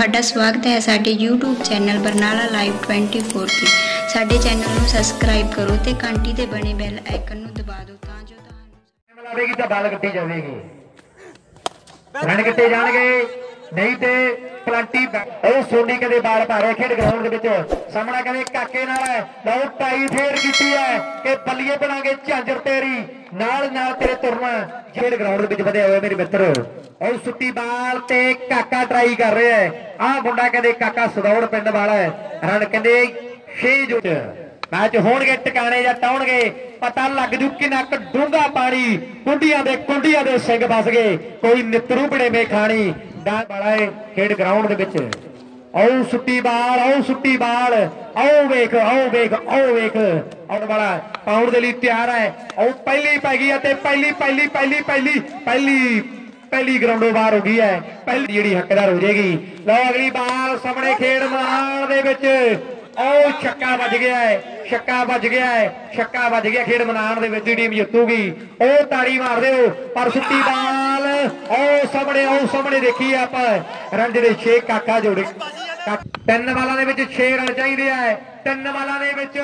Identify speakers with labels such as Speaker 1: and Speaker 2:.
Speaker 1: ਤੁਹਾਡਾ ਸਵਾਗਤ ਹੈ ਸਾਡੇ YouTube ਚੈਨਲ ਬਰਨਾਲਾ ਲਾਈਵ 24 ਤੇ। ਸਾਡੇ ਚੈਨਲ ਨੂੰ ਸਬਸਕ੍ਰਾਈਬ ਕਰੋ ਤੇ ਘੰਟੀ ਤੇ ਬਣੇ ਬੈਲ ਆਈਕਨ ਨੂੰ ਦਬਾ ਦਿਓ ਤਾਂ ਜੋ ਤੁਹਾਨੂੰ
Speaker 2: ਲਾਵੇਗੀ ਤਾਂ ਬਾਲ ਕੱਟੀ ਜਾਵੇਗੀ। ਰਨ ਕੱਟੇ ਜਾਣਗੇ। ਨਹੀਂ ਤੇ ਪਲੰਟੀ ਉਹ ਸੋਨੀ ਕਹਿੰਦੇ ਬਾਲ ਭਾਰੇ ਖੇਡ ਗਰਾਊਂਡ ਦੇ ਵਿੱਚ। ਸਾਹਮਣਾ ਕਦੇ ਕਾਕੇ ਨਾਲ ਹੈ। ਲਓ ਟਾਈ ਫੇਰ ਕੀਤੀ ਹੈ ਕਿ ਬੱਲੀਏ ਬਣਾਗੇ ਝਾਂਜਰ ਤੇਰੀ। ਨਾਲ ਨਾਲ ਤੇਰੇ ਤੁਰਨਾ ਖੇਡ ਗਰਾਊਂਡ ਦੇ ਵਿੱਚ ਵਧਿਆ ਹੋਇਆ ਮੇਰੇ ਮਿੱਤਰ। ਉਹ ਸੁੱਤੀ ਬਾਲ ਤੇ ਕਾਕਾ ਟਰਾਈ ਕਰ ਰਿਹਾ ਹੈ। ਆਹ ਗੁੰਡਾ ਕਹਿੰਦੇ ਕਾਕਾ ਸਦੌੜ ਪਿੰਡ ਵਾਲਾ ਹੈ। ਰਨ ਕਹਿੰਦੇ 6 ਜੁੱਟ ਮੈਚ ਹੋਣਗੇ, ਟਿਕਾਣੇ ਜਾਂ ਟਾਉਣਗੇ। ਪਤਾ ਲੱਗ ਜੂ ਕਿੰਨਾ ਕੁ ਡੂੰਘਾ ਪਾਣੀ ਕੁੰਡੀਆਂ ਦੇ ਕੁੰਡੀਆਂ ਦੇ ਸਿੰਘ ਫਸ ਗਏ। ਕੋਈ ਨਿਤਰੂ ਬੜੇਵੇਂ ਖਾਣੀ। ਡਾਂ ਵਾਲਾ ਏ ਖੇਡ ਗਰਾਊਂਡ ਦੇ ਵਿੱਚ। ਆਉ ਸੁੱਟੀ ਬਾਲ ਆਉ ਸੁੱਟੀ ਬਾਲ। ਆਉ ਵੇਖ ਆਉ ਵੇਖ ਆਉ ਵੇਖ। ਆਉਣ ਵਾਲਾ ਪਾਉਣ ਦੇ ਲਈ ਤਿਆਰ ਹੈ। ਆਉ ਪਹਿਲੀ ਪੈ ਗਈ ਹੈ ਪਹਿਲੀ ਪਹਿਲੀ ਪਹਿਲੀ ਪਹਿਲੀ ਪਹਿਲੀ ਪਹਿਲੀ ਗਰਾਊਂਡੋਂ ਬਾਹਰ ਹੋ ਗਈ ਹੈ। ਪਹਿਲੀ ਜਿਹੜੀ ਹੱਕਦਾਰ ਹੋ ਜਾਏਗੀ। ਲਓ ਅਗਲੀ ਬਾਲ ਸਾਹਮਣੇ ਖੇਡ ਮੈਦਾਨ ਦੇ ਵਿੱਚ। ਉਹ ਛੱਕਾ ਵੱਜ ਗਿਆ ਹੈ, ਛੱਕਾ ਵੱਜ ਗਿਆ ਹੈ, ਛੱਕਾ ਵੱਜ ਗਿਆ ਖੇਡ ਮੈਦਾਨ ਦੇ ਵਿੱਚ ਦੀ ਟੀਮ ਜਿੱਤੂਗੀ। ਉਹ ਤਾੜੀ ਮਾਰ ਦਿਓ ਪਰ ਸੁੱਤੀ ਬਾਲ ਉਹ ਸਾਹਮਣੇ ਉਹ ਸਾਹਮਣੇ ਦੇਖੀ ਆਪਾਂ। ਰਨ ਜਿਹੜੇ 6 ਕਾਕਾ ਜੋੜੇ ਤਿੰਨ ਬਾਲਾਂ ਦੇ ਵਿੱਚ 6 ਰਨ ਚਾਹੀਦੇ ਆ। ਤਿੰਨ ਬਾਲਾਂ ਦੇ ਵਿੱਚ